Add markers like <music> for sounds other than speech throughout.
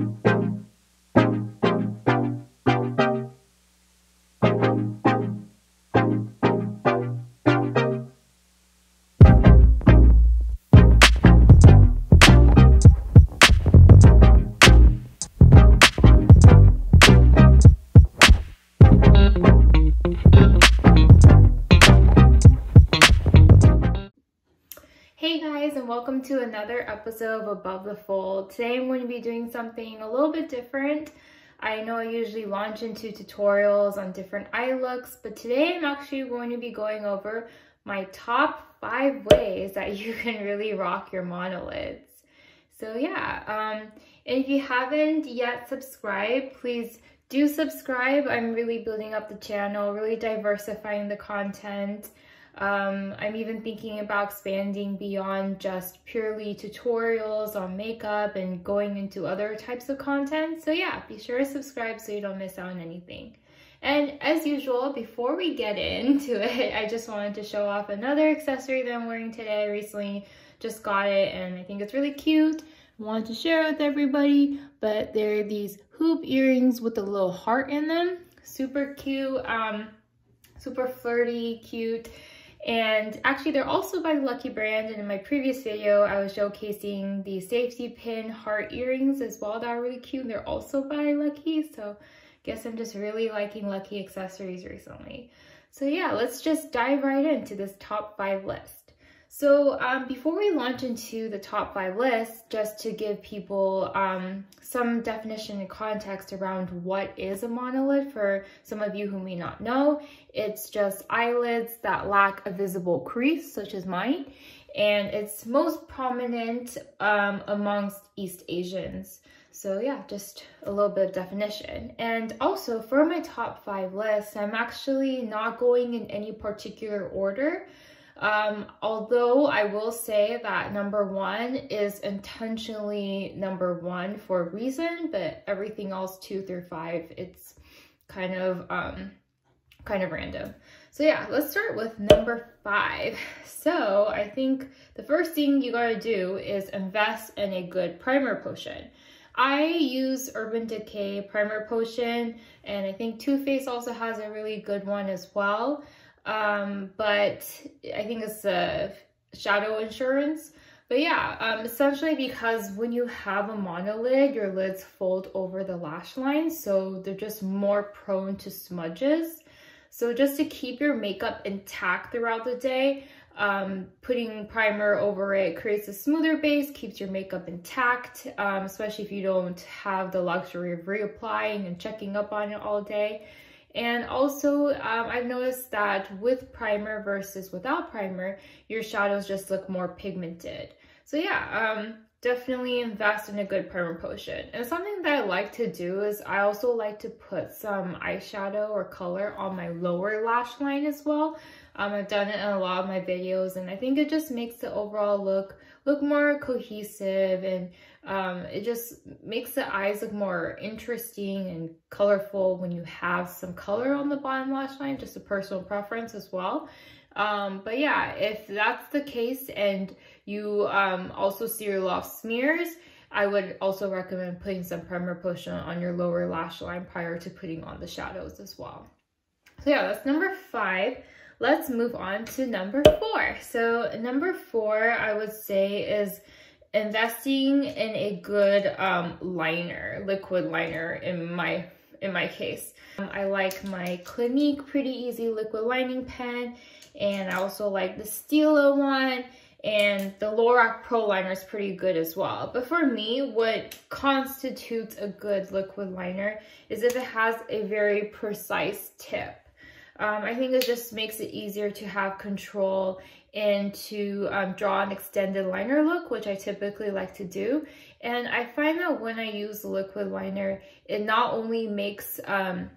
welcome to another episode of Above the Fold. Today I'm going to be doing something a little bit different. I know I usually launch into tutorials on different eye looks, but today I'm actually going to be going over my top five ways that <laughs> you can really rock your monolids. So yeah, um, if you haven't yet subscribed, please do subscribe. I'm really building up the channel, really diversifying the content. Um, I'm even thinking about expanding beyond just purely tutorials on makeup and going into other types of content. So yeah, be sure to subscribe so you don't miss out on anything. And as usual, before we get into <laughs> it, I just wanted to show off another accessory that I'm wearing today. I recently just got it and I think it's really cute. I wanted to share it with everybody, but they're these hoop earrings with a little heart in them. Super cute, um, super flirty, cute. And actually they're also by Lucky Brand and in my previous video I was showcasing the safety pin heart earrings as well that are really cute. And they're also by Lucky so I guess I'm just really liking Lucky accessories recently. So yeah, let's just dive right into this top five list. So um, before we launch into the top five lists, just to give people um, some definition and context around what is a monolid for some of you who may not know, it's just eyelids that lack a visible crease, such as mine, and it's most prominent um, amongst East Asians. So yeah, just a little bit of definition. And also for my top five lists, I'm actually not going in any particular order. Um, although I will say that number one is intentionally number one for a reason, but everything else two through five, it's kind of, um, kind of random. So yeah, let's start with number five. So I think the first thing you gotta do is invest in a good primer potion. I use Urban Decay primer potion and I think Too Faced also has a really good one as well. Um, but I think it's a shadow insurance. But yeah, um, essentially because when you have a monolid, your lids fold over the lash line, so they're just more prone to smudges. So just to keep your makeup intact throughout the day, um, putting primer over it creates a smoother base, keeps your makeup intact, um, especially if you don't have the luxury of reapplying and checking up on it all day. And also, um, I've noticed that with primer versus without primer, your shadows just look more pigmented. So yeah, um, definitely invest in a good primer potion. And something that I like to do is I also like to put some eyeshadow or color on my lower lash line as well. Um, I've done it in a lot of my videos and I think it just makes the overall look look more cohesive and um, it just makes the eyes look more interesting and colorful when you have some color on the bottom lash line, just a personal preference as well. Um, but yeah, if that's the case and you um, also see your loft smears, I would also recommend putting some primer potion on your lower lash line prior to putting on the shadows as well. So yeah, that's number five let's move on to number four. So number four, I would say is investing in a good um, liner, liquid liner in my in my case. Um, I like my Clinique Pretty Easy Liquid Lining Pen and I also like the Stila one and the Lorac Pro Liner is pretty good as well. But for me, what constitutes a good liquid liner is if it has a very precise tip. Um, I think it just makes it easier to have control and to um, draw an extended liner look, which I typically like to do. And I find that when I use liquid liner, it not only makes um,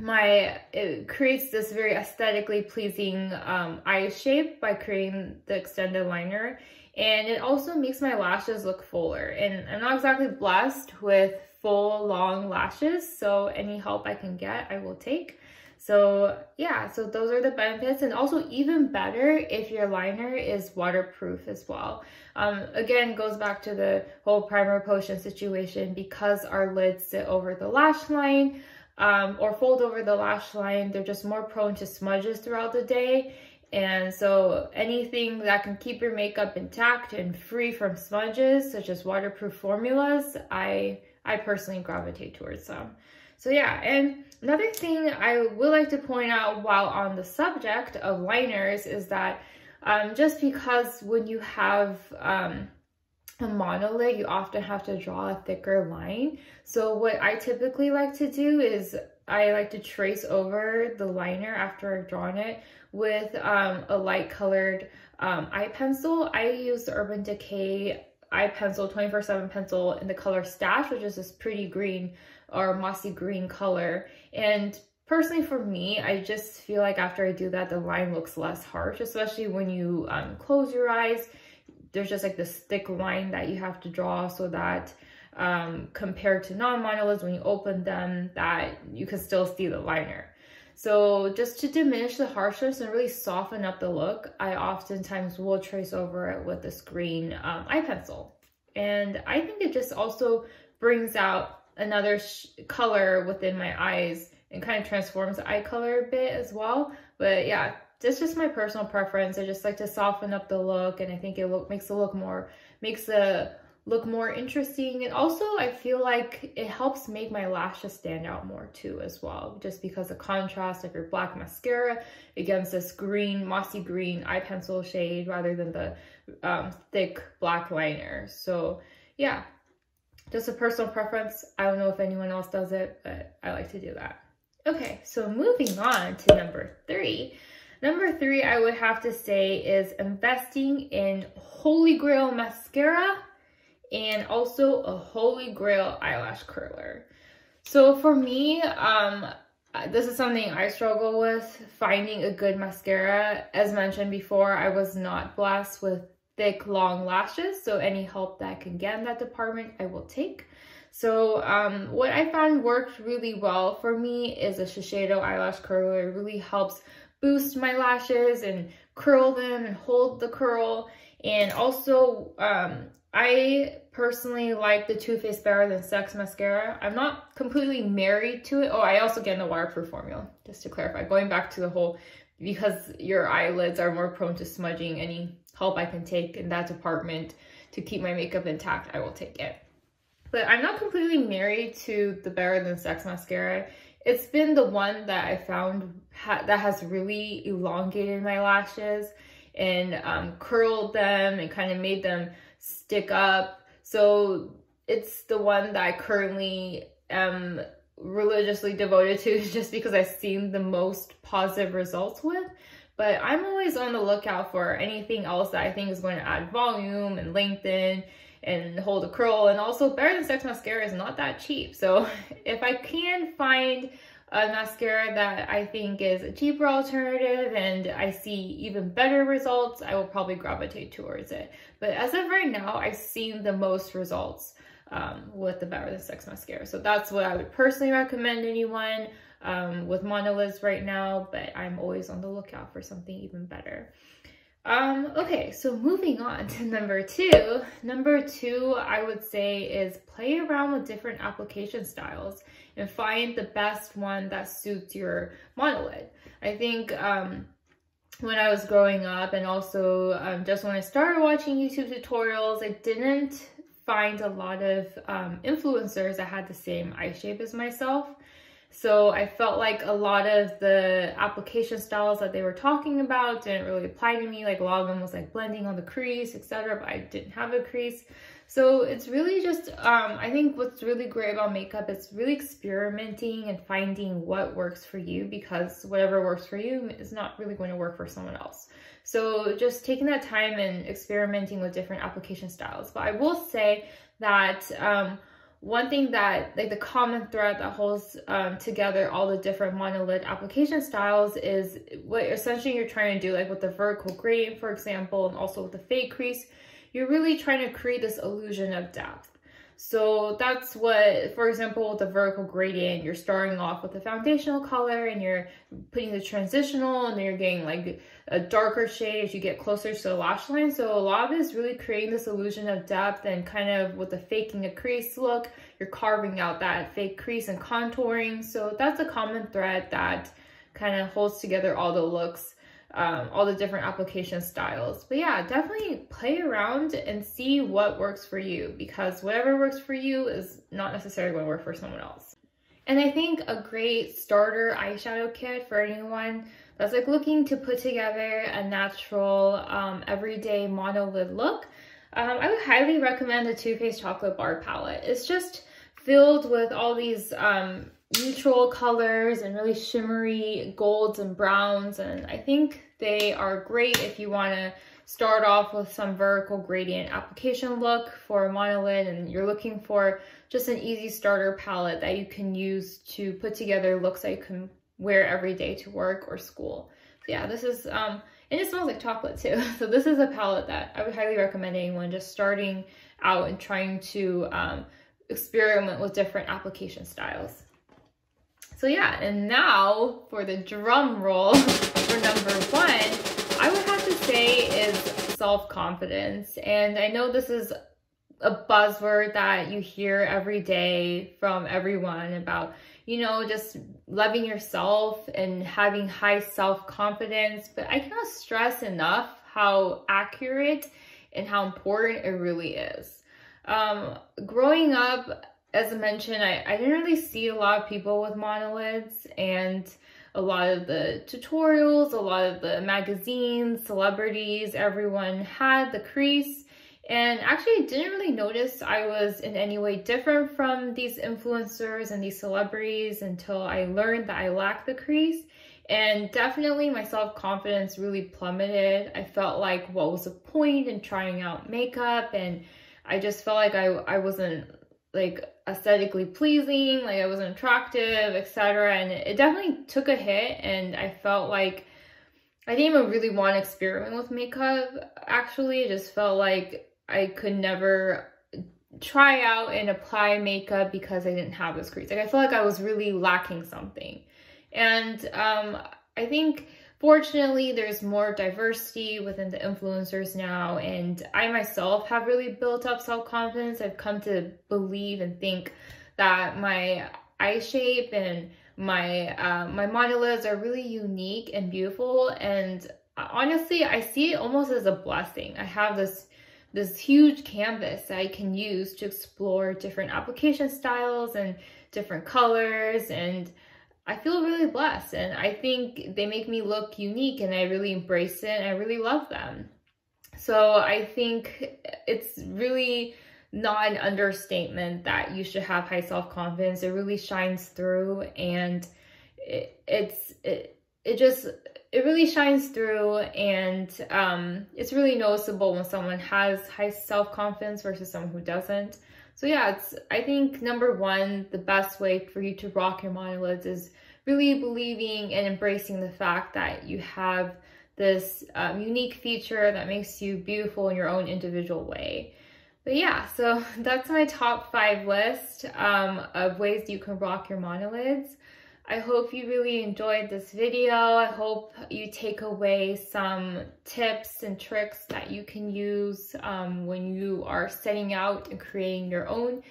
my, it creates this very aesthetically pleasing um, eye shape by creating the extended liner. And it also makes my lashes look fuller. And I'm not exactly blessed with full long lashes, so any help I can get, I will take. So yeah, so those are the benefits and also even better if your liner is waterproof as well. Um, again, goes back to the whole primer potion situation because our lids sit over the lash line um, or fold over the lash line, they're just more prone to smudges throughout the day. And so anything that can keep your makeup intact and free from smudges, such as waterproof formulas, I, I personally gravitate towards them. So yeah, and another thing I would like to point out while on the subject of liners is that um, just because when you have um, a monolid, you often have to draw a thicker line. So what I typically like to do is I like to trace over the liner after I've drawn it with um, a light colored um, eye pencil. I use the Urban Decay eye pencil, 24-7 pencil in the color Stash, which is this pretty green or mossy green color. And personally for me, I just feel like after I do that, the line looks less harsh, especially when you um, close your eyes there's just like this thick line that you have to draw so that um, compared to non-monolids, when you open them, that you can still see the liner. So just to diminish the harshness and really soften up the look, I oftentimes will trace over it with this green um, eye pencil. And I think it just also brings out another color within my eyes and kind of transforms the eye color a bit as well. But yeah, that's just my personal preference. I just like to soften up the look and I think it look makes the look more, makes the look more interesting. And also I feel like it helps make my lashes stand out more too as well, just because the contrast of your black mascara against this green, mossy green eye pencil shade rather than the um, thick black liner. So yeah, just a personal preference. I don't know if anyone else does it, but I like to do that. Okay, so moving on to number three. Number three, I would have to say is investing in Holy Grail mascara and also a Holy Grail eyelash curler. So for me, um, this is something I struggle with, finding a good mascara. As mentioned before, I was not blessed with thick, long lashes, so any help that I can get in that department, I will take. So um, what I found worked really well for me is a Shiseido eyelash curler. It really helps boost my lashes and curl them and hold the curl. And also, um, I personally like the Too Faced Better Than Sex mascara. I'm not completely married to it. Oh, I also get in the waterproof formula, just to clarify. Going back to the whole, because your eyelids are more prone to smudging, any help I can take in that department to keep my makeup intact, I will take it. But I'm not completely married to the Better Than Sex mascara it's been the one that I found ha that has really elongated my lashes and um, curled them and kind of made them stick up. So it's the one that I currently am religiously devoted to <laughs> just because I've seen the most positive results with. But I'm always on the lookout for anything else that I think is going to add volume and lengthen and hold a curl. And also Better Than Sex Mascara is not that cheap. So <laughs> if I can find a mascara that I think is a cheaper alternative and I see even better results, I will probably gravitate towards it. But as of right now, I've seen the most results um, with the Better Than Sex mascara. So that's what I would personally recommend anyone um, with monolids right now, but I'm always on the lookout for something even better. Um, okay, so moving on to <laughs> number two. Number two, I would say is play around with different application styles and find the best one that suits your monolid. I think um, when I was growing up and also um, just when I started watching YouTube tutorials, I didn't find a lot of um, influencers that had the same eye shape as myself. So I felt like a lot of the application styles that they were talking about didn't really apply to me. Like a lot of them was like blending on the crease, etc. But I didn't have a crease. So it's really just, um, I think what's really great about makeup is really experimenting and finding what works for you because whatever works for you is not really going to work for someone else. So just taking that time and experimenting with different application styles. But I will say that um, one thing that like the common thread that holds um, together all the different monolid application styles is what essentially you're trying to do like with the vertical gradient for example and also with the fade crease you're really trying to create this illusion of depth So that's what, for example, with the vertical gradient, you're starting off with the foundational color and you're putting the transitional and then you're getting like a darker shade as you get closer to the lash line. So a lot of it is really creating this illusion of depth and kind of with the faking a crease look, you're carving out that fake crease and contouring. So that's a common thread that kind of holds together all the looks um, all the different application styles. But yeah, definitely play around and see what works for you because whatever works for you is not necessarily going to work for someone else. And I think a great starter eyeshadow kit for anyone that's like looking to put together a natural um, everyday monolid look, um, I would highly recommend the Too Faced Chocolate Bar Palette. It's just filled with all these um, neutral colors and really shimmery golds and browns. And I think they are great if you want to start off with some vertical gradient application look for a monolid and you're looking for just an easy starter palette that you can use to put together looks that you can wear every day to work or school. So yeah, this is, um, and it smells like chocolate too. <laughs> So this is a palette that I would highly recommend anyone just starting out and trying to um, experiment with different application styles. So yeah, and now for the drum roll <laughs> for number one, I would have to say is self-confidence. And I know this is a buzzword that you hear every day from everyone about, you know, just loving yourself and having high self-confidence. But I cannot stress enough how accurate and how important it really is. Um, growing up, as I mentioned, I, I didn't really see a lot of people with monolids and a lot of the tutorials, a lot of the magazines, celebrities, everyone had the crease and actually didn't really notice I was in any way different from these influencers and these celebrities until I learned that I lacked the crease. And definitely my self-confidence really plummeted. I felt like what was the point in trying out makeup and I just felt like I, I wasn't like aesthetically pleasing, like I wasn't attractive, etc. And it definitely took a hit and I felt like I didn't even really want to experiment with makeup actually. It just felt like I could never try out and apply makeup because I didn't have those crease. Like I felt like I was really lacking something. And um, I think Fortunately, there's more diversity within the influencers now, and I myself have really built up self-confidence. I've come to believe and think that my eye shape and my uh, my monolids are really unique and beautiful, and honestly, I see it almost as a blessing. I have this this huge canvas that I can use to explore different application styles and different colors and I feel really blessed and I think they make me look unique and I really embrace it and I really love them. So I think it's really not an understatement that you should have high self-confidence. It really shines through and it, it's, it, it just, it really shines through and um, it's really noticeable when someone has high self-confidence versus someone who doesn't. So yeah, it's I think number one, the best way for you to rock your monolids is really believing and embracing the fact that you have this um, unique feature that makes you beautiful in your own individual way. But yeah, so <laughs> that's my top five list um, of ways you can rock your monolids. I hope you really enjoyed this video. I hope you take away some tips and tricks that you can use um, when you are setting out and creating your own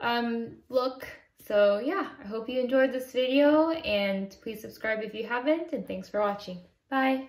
um, look. So yeah, I hope you enjoyed this video and please subscribe if you haven't and thanks for watching. Bye.